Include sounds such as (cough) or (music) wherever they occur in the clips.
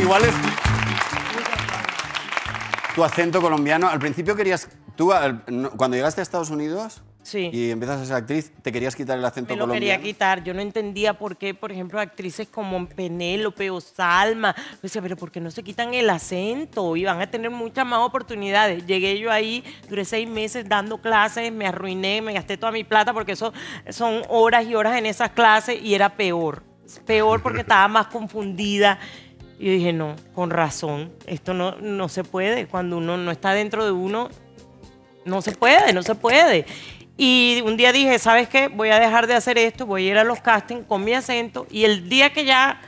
Igual es... Tu acento colombiano, al principio querías... Tú, al- no- cuando llegaste a Estados Unidos Sí. y empiezas a ser actriz, te querías quitar el acento Me lo colombiano. quería quitar. Yo no entendía por qué, por ejemplo, actrices como Penélope o Salma. Yo decía, pero ¿por qué no se quitan el acento? Y van a tener muchas más oportunidades. Llegué yo ahí, duré seis meses dando clases, me arruiné, me gasté toda mi plata porque eso son horas y horas en esas clases y era peor. Peor porque estaba más confundida. Y dije, no, con razón, esto no, no se puede. Cuando uno no está dentro de uno, no se puede, no se puede. Y un día dije, ¿sabes qué? Voy a dejar de hacer esto, voy a ir a los castings con mi acento. Y el día que ya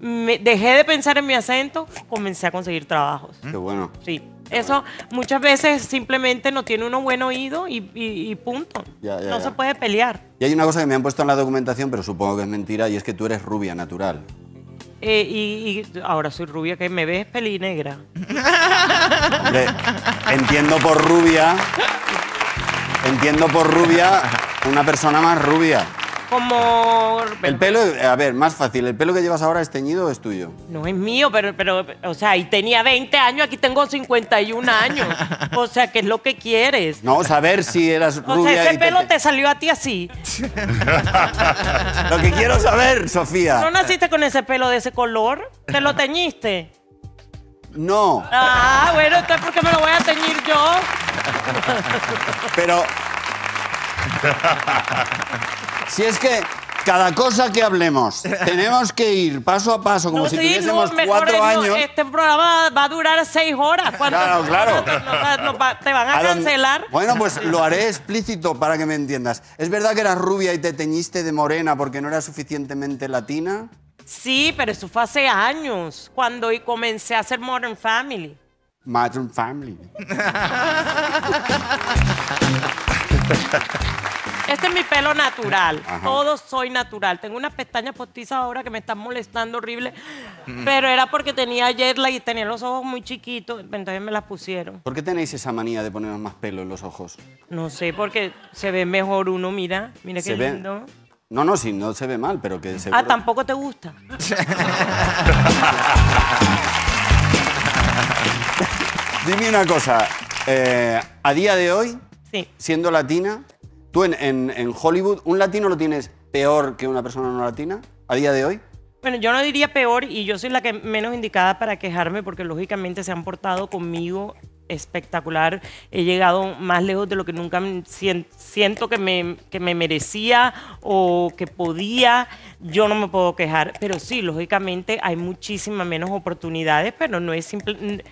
me dejé de pensar en mi acento, comencé a conseguir trabajos. Qué bueno. Sí. Eso muchas veces simplemente no tiene uno buen oído y, y- y punto. Ya, ya, no ya. se puede pelear. Y hay una cosa que me han puesto en la documentación, pero supongo que es mentira, y es que tú eres rubia natural. Eh, y, ahora soy rubia, que me ves pelinegra. Hombre, entiendo por rubia. Entiendo por rubia una persona más rubia. Como... El pelo, a ver, más fácil. ¿El pelo que llevas ahora es teñido o es tuyo? No es mío, pero, pero, o sea, y tenía 20 años, aquí tengo 51 años. O sea, ¿qué es lo que quieres? No, saber si eras O rubia sea, y ese te- pelo te salió a ti así. (laughs) Lo que quiero saber, Sofía. ¿No naciste con ese pelo de ese color? ¿Te lo teñiste? No, Ah, bueno, entonces ¿por qué me lo voy a teñir yo? pero... (laughs) Si es que cada cosa que hablemos tenemos que ir paso a paso, como No, si sí, tuviésemos no, cuatro años. Este programa va a durar seis horas. ¿Cuántas Claro, claro. nos- ¿Te van a ¿A cancelar? Bueno, pues lo haré explícito para que me entiendas. ¿Es verdad que eras rubia y te teñiste de morena porque no eras suficientemente latina? Sí, pero eso fue hace años, cuando comencé a hacer Modern Family. Modern Family. Este es mi pelo natural. Ajá. Todo soy natural. Tengo unas pestañas postizas ahora que me están molestando horrible. Pero era porque tenía jet lag y tenía los ojos muy chiquitos. Entonces me las pusieron. ¿Por qué tenéis esa manía de poneros más pelo en los ojos? No sé, porque se ve mejor uno. Mira, mira qué Se ve- lindo. No, no, sí, no se ve mal, pero que se Ah, tampoco te gusta. (laughs) Dime una cosa. eh, a día de hoy, Sí. siendo latina, tú en, en- en Hollywood, ¿un latino lo tienes peor que una persona no latina? ¿A día de hoy? Bueno, yo no diría peor y yo soy la que menos indicada para quejarme porque lógicamente se han portado conmigo espectacular. He llegado más lejos de lo que nunca siento que me, que me merecía o que podía. Yo no me puedo quejar, pero sí, lógicamente hay muchísimas menos oportunidades, pero no es simple...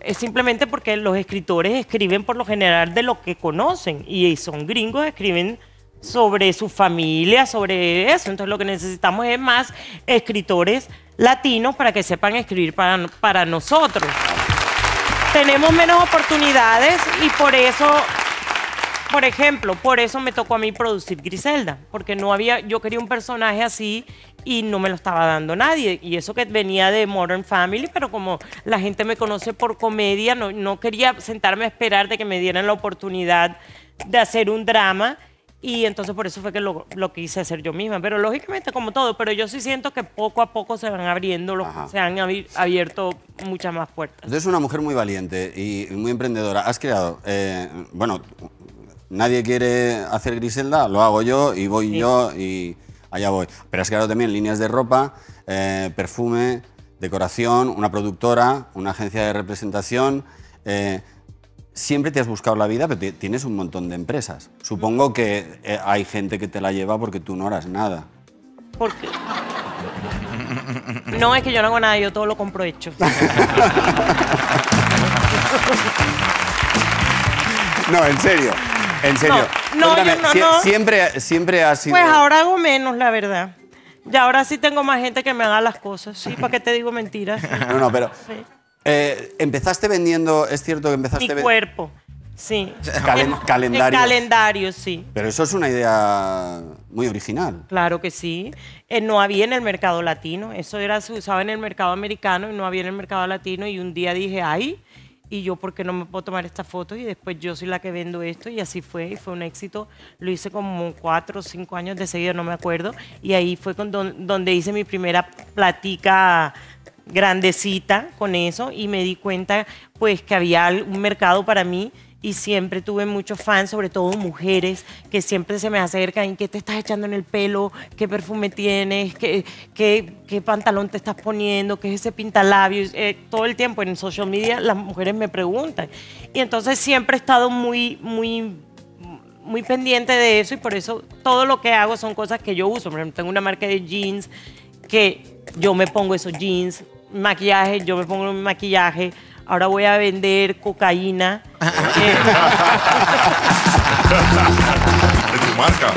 Es simplemente porque los escritores escriben por lo general de lo que conocen y son gringos, escriben sobre su familia, sobre eso. Entonces lo que necesitamos es más escritores latinos para que sepan escribir para, para nosotros. Tenemos menos oportunidades y por eso, por ejemplo, por eso me tocó a mí producir Griselda, porque no había, yo quería un personaje así y no me lo estaba dando nadie. Y eso que venía de Modern Family, pero como la gente me conoce por comedia, no, no quería sentarme a esperar de que me dieran la oportunidad de hacer un drama. Y entonces por eso fue que lo, lo quise hacer yo misma. Pero lógicamente como todo, pero yo sí siento que poco a poco se van abriendo, los- se han abi- abierto muchas más puertas. Tú eres una mujer muy valiente y muy emprendedora. Has creado, eh, bueno, nadie quiere hacer Griselda, lo hago yo y voy Sí. yo y allá voy. Pero has creado también líneas de ropa, eh, perfume, decoración, una productora, una agencia de representación. eh, siempre te has buscado la vida, pero ti- tienes un montón de empresas. Supongo que eh, hay gente que te la lleva porque tú no harás nada. Porque... No, es que yo no hago nada, yo todo lo compro hecho. (laughs) No, en serio, en serio. No, no, yo no, sie- no. Siempre, siempre has sido... Pues ahora hago menos, la verdad. Y ahora sí tengo más gente que me haga las cosas. Sí, ¿para qué te digo mentiras? Sí. (laughs) No, no, pero... Sí. eh, empezaste vendiendo, es cierto que Mi empezaste... ve- cuerpo, sí. Calen- En- calendario. En calendario, sí. Pero eso es una idea muy original. Claro que sí. Eh, no había en el mercado latino. Eso era, se usaba en el mercado americano y no había en el mercado latino. Y un día dije, ay, y yo, ¿por qué no me puedo tomar esta foto? Y después yo soy la que vendo esto. Y así fue. Y fue un éxito. Lo hice como cuatro o cinco años de seguida, no me acuerdo. Y ahí fue con don- donde hice mi primera platica grandecita con eso y me di cuenta pues que había un mercado para mí y siempre tuve muchos fans, sobre todo mujeres, que siempre se me acercan qué te estás echando en el pelo, qué perfume tienes, qué, qué, qué pantalón te estás poniendo, qué es ese pintalabios. Eh, todo el tiempo en social media las mujeres me preguntan. Y entonces siempre he estado muy, muy muy pendiente de eso y por eso todo lo que hago son cosas que yo uso. Por ejemplo, tengo una marca de jeans que yo me pongo esos jeans, maquillaje, yo me pongo mi maquillaje. Ahora voy a vender cocaína. (laughs) Eh, Es tu marca.